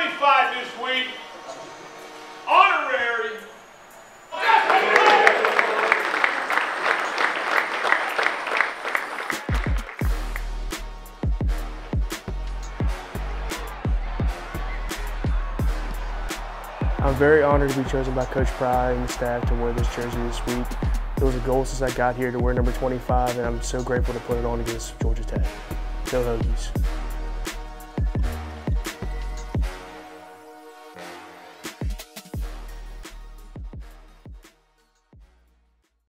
25 this week. Honorary. I'm very honored to be chosen by Coach Pry and the staff to wear this jersey this week. It was a goal since I got here to wear number 25, and I'm so grateful to put it on against Georgia Tech. Go Hokies.